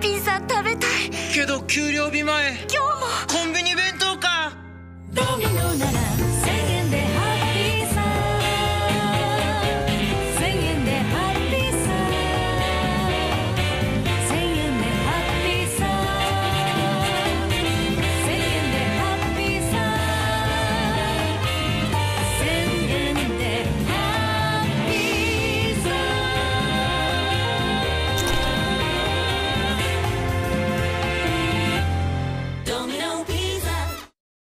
ピザ食べたい。けど給料日前。今日も。コンビニ弁当か。ドミノなら。